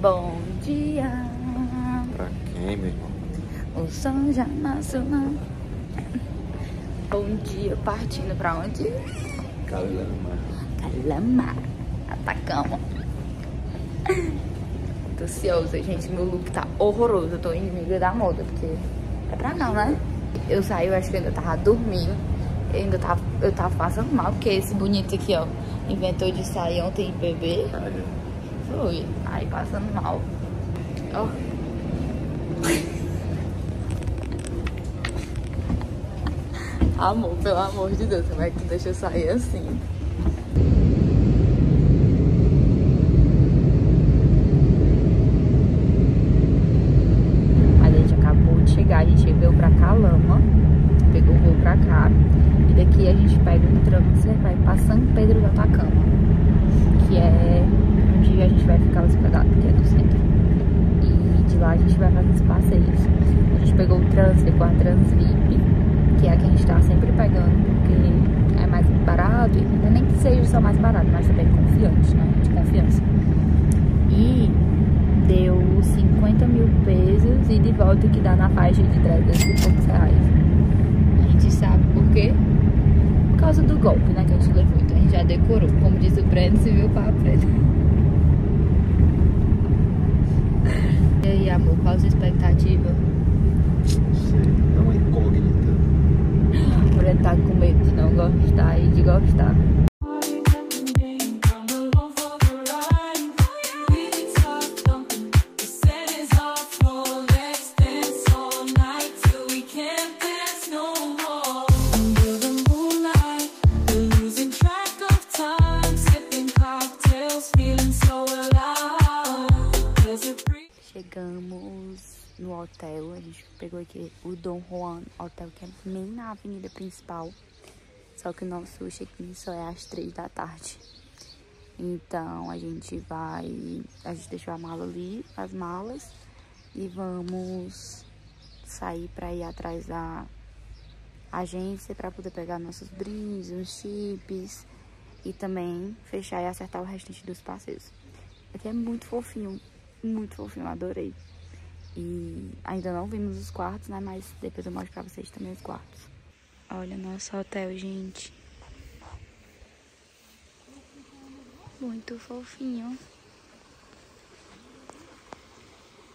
Bom dia. Pra quem, meu irmão? O som já nasceu na... Bom dia, partindo pra onde? Calama. Calama. Atacama. Tô ansiosa, gente. Meu look tá horroroso. Eu tô inimiga da moda, porque é pra não, né? Eu saí, eu acho que eu ainda tava dormindo. Eu ainda tava, eu tava passando mal, porque esse bonito aqui, ó, inventou de sair ontem em bebê. Foi. Aí passando mal. Ó. Amor, pelo amor de Deus, como é que deixa eu sair assim? Mas a gente acabou de chegar, a gente veio pra Calama, pegou o voo pra cá. E daqui a gente pega um transfer, vai pra São Pedro do Atacama, que é onde a gente vai ficar hospedado, que é do centro. E de os passeios. A gente pegou o transfer com a Transvip, que é a que a gente tá sempre pegando, porque é mais barato, e é nem que seja só mais barato, mas também confiante, né? De confiança. E deu 50 mil pesos e de volta que dá na faixa de 300 e poucos reais. A gente sabe por quê? Por causa do golpe, né, que a gente levou. Então a gente já decorou. Como diz o Breno, se viu para preto. E aí, amor, qual a sua expectativa? Sei. É uma incógnita. Breno tá com medo de não gostar e de gostar. Dom Juan Hotel, que é bem na avenida principal. Só que o nosso check-in só é às três da tarde. Então a gente vai. A gente deixou a mala ali, as malas, e vamos sair para ir atrás da agência para poder pegar nossos brindes, uns chips e também fechar e acertar o restante dos passeios. Aqui é muito fofinho, muito fofinho, adorei. E ainda não vimos os quartos, né? Mas depois eu mostro pra vocês também os quartos. Olha o nosso hotel, gente. Muito fofinho.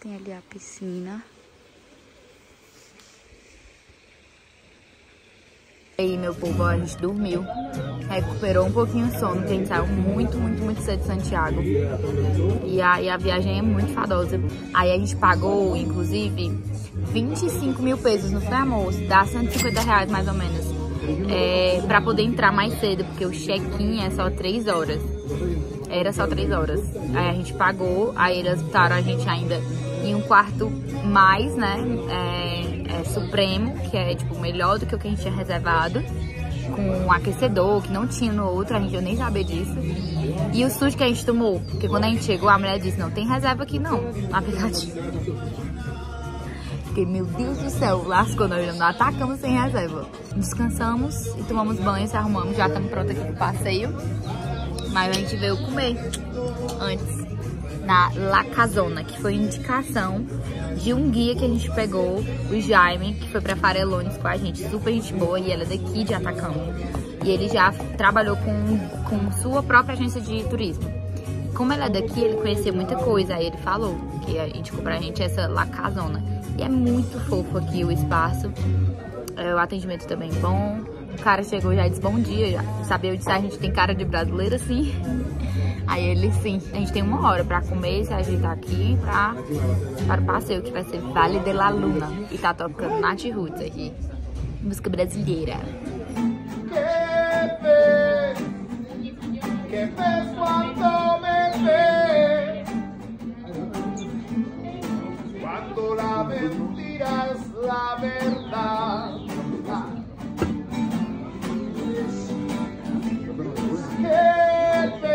Tem ali a piscina. E aí, meu povo, a gente dormiu, recuperou um pouquinho o sono, porque a gente saiu muito, muito, muito cedo de Santiago. E aí a viagem é muito fadosa. Aí a gente pagou, inclusive, 25 mil pesos no almoço, dá 150 reais mais ou menos, é, pra poder entrar mais cedo, porque o check-in é só 3 horas. Era só 3 horas. Aí a gente pagou, aí eles botaram a gente ainda em um quarto mais, né? É, é, supremo, que é tipo melhor do que o que a gente tinha reservado. Com um aquecedor que não tinha no outro, a gente eu nem sabia disso. E o susto que a gente tomou, porque quando a gente chegou, a mulher disse, não tem reserva aqui não, no aplicativo. Fiquei, meu Deus do céu, lascou, nós não atacamos sem reserva. Descansamos e tomamos banho, se arrumamos, já estamos prontos aqui pro passeio. Mas a gente veio comer antes na La Casona, que foi indicação de um guia que a gente pegou, o Jaime, que foi pra Farelones com a gente, super gente boa, e ela é daqui de Atacama. E ele já trabalhou com, com sua própria agência de turismo. Como ela é daqui, ele conhecia muita coisa, aí ele falou que a gente comprou a gente essa La Casona. E é muito fofo aqui o espaço, é, o atendimento também bom. O cara chegou já e disse bom dia, já sabia, eu disse, a gente tem cara de brasileiro assim. Aí ele, sim, a gente tem uma hora pra comer, se ajeitar aqui pra, para o passeio, que vai ser Vale de la Luna. E tá tocando Nath Roots aqui, música brasileira. es la verdad.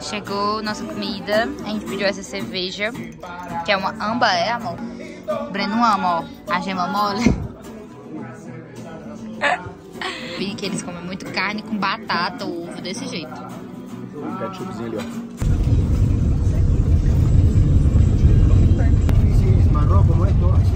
Chegou nossa comida, a gente pediu essa cerveja, que é uma amba, é amor? Breno ama, ó, a gema mole. Vi que eles comem muito carne com batata ou ovo desse jeito. Ó.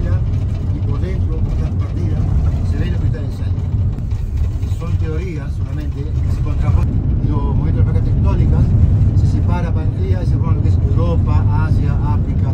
Né? E por dentro. son teorías solamente, que se contraponen los movimientos de placas tectónicas, se separa Pangea y se forma lo que es Europa, Asia, África,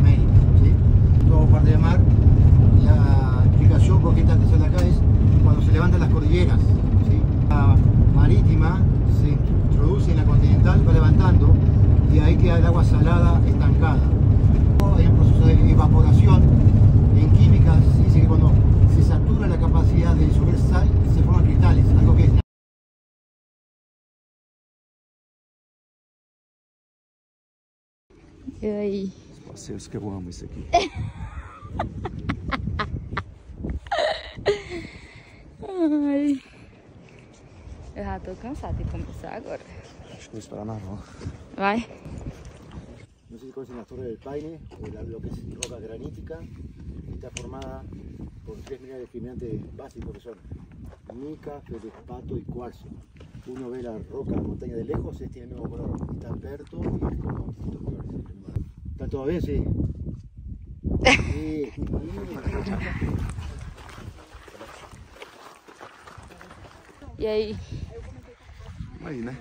aí? Os passeios que eu amo isso aqui. Ai. Eu já tô cansada de começar agora. Acho que vou esperar na van. Vai? No sé si conocen la Torre del Paine, o la- lo que es roca granítica, está formada por tres minerales discriminantes básicos que son mica, feldespato y cuarzo. Uno ve la roca, la montaña de lejos, es tiene el mismo color, está aperto y es como distintos colores. ¿Está todo bien? Sí. Sí. E aí? Aí, né?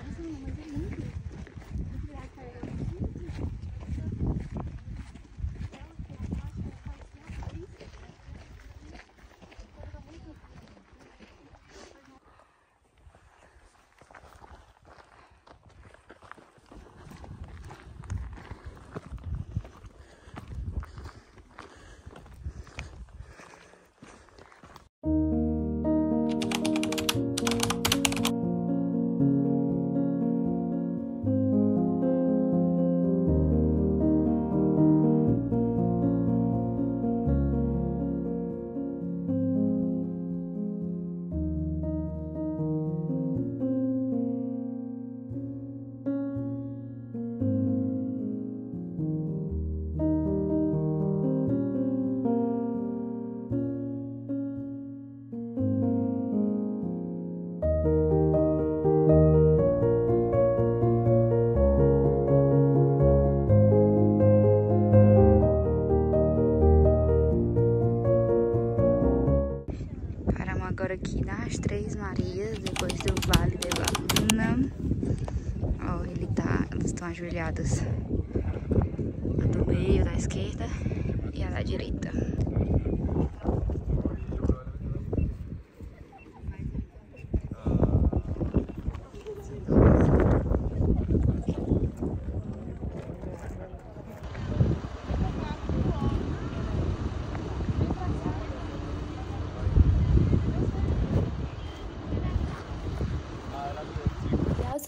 Estão ajoelhadas. A do meio, da esquerda e a da direita.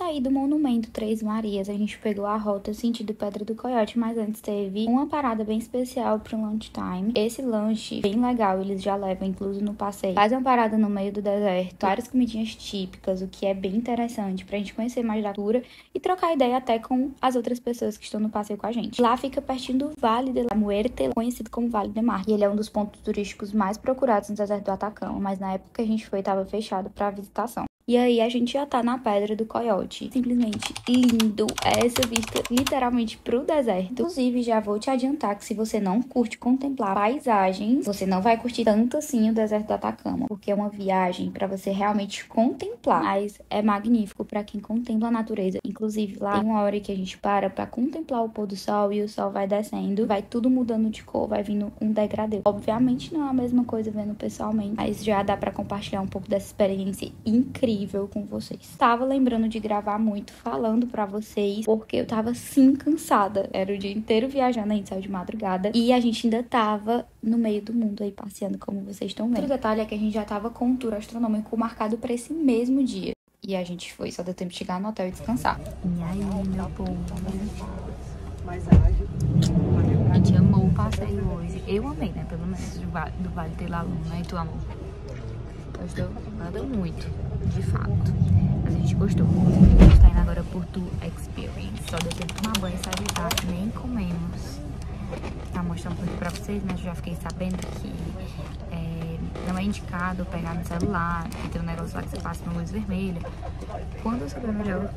Sair do Monumento Três Marias, a gente pegou a rota sentido Pedra do Coiote, mas antes teve uma parada bem especial pro lunchtime. Esse lanche, bem legal, eles já levam incluso no passeio. Faz uma parada no meio do deserto, várias comidinhas típicas, o que é bem interessante pra gente conhecer mais da cultura e trocar ideia até com as outras pessoas que estão no passeio com a gente. Lá fica pertinho do Vale de la Muerte, conhecido como Vale de Mar. E ele é um dos pontos turísticos mais procurados no deserto do Atacama, mas na época que a gente foi, tava fechado pra visitação. E aí a gente já tá na Pedra do Coiote. Simplesmente lindo. É essa vista literalmente pro deserto. Inclusive, já vou te adiantar que se você não curte contemplar paisagens, você não vai curtir tanto assim o deserto do Atacama, porque é uma viagem pra você realmente contemplar. Mas é magnífico pra quem contempla a natureza. Inclusive, lá tem uma hora que a gente para pra contemplar o pôr do sol e o sol vai descendo, vai tudo mudando de cor, vai vindo um degradê. Obviamente não é a mesma coisa vendo pessoalmente, mas já dá pra compartilhar um pouco dessa experiência incrível com vocês. Tava lembrando de gravar muito falando pra vocês, porque eu tava sim cansada. Era o dia inteiro viajando, a gente saiu de madrugada e a gente ainda tava no meio do mundo aí passeando, como vocês estão vendo. Outro detalhe é que a gente já tava com um tour astronômico marcado pra esse mesmo dia. E a gente foi, só deu tempo de chegar no hotel e descansar. E aí, meu povo? A gente amou o passeio hoje. Eu amei, né? Pelo menos do Vale, do vale de la Luna. E tu amou? Gostou? Nada muito, de fato. Mas a gente gostou. A gente tá indo agora por Tour Experience. Só deu tempo de tomar banho e se ajeitar. Nem comemos. Tá mostrando pouco pra vocês, mas eu já fiquei sabendo que é, não é indicado pegar no celular, que tem um negócio lá que você passa uma luz vermelha. Quando eu souber melhor,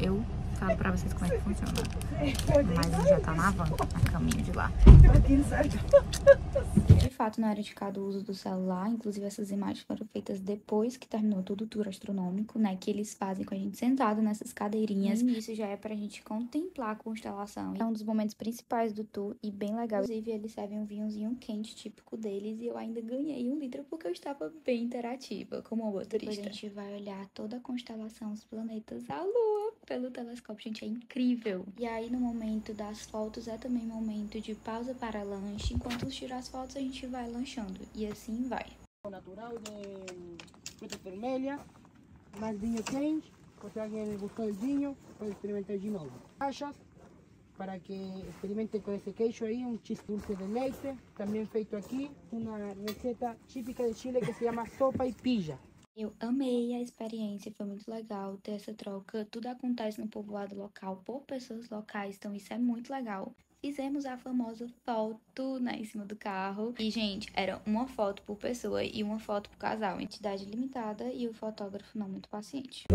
eu falo pra vocês como é que funciona. Mas já tá na van, a caminho de lá. De fato, não era indicado o uso do celular. Inclusive, essas imagens foram feitas depois que terminou todo o tour astronômico, né? Que eles fazem com a gente sentado nessas cadeirinhas. E isso já é pra gente contemplar a constelação. É um dos momentos principais do tour e bem legal. Inclusive, eles servem um vinhozinho quente típico deles. E eu ainda ganhei um litro porque eu estava bem interativa como uma turista. Depois a gente vai olhar toda a constelação, os planetas, a lua pelo telescópio. Gente, é incrível. E aí, no momento das fotos, é também momento de pausa para lanche. Enquanto tirar as fotos, a gente vai lanchando. E assim vai. natural de frutas vermelhas, mais vinho quente, por se alguém gostou do vinho, pode experimentar de novo. Caixas, para que experimente com esse queijo aí, um cheese dulce de leite, também feito aqui, uma receita típica de Chile que se chama sopa e pilla. Eu amei a experiência, foi muito legal ter essa troca. Tudo acontece no povoado local por pessoas locais, então isso é muito legal fizemos a famosa foto né, em cima do carro. E, gente, era uma foto por pessoa e uma foto por casal. Entidade limitada e o fotógrafo não muito paciente.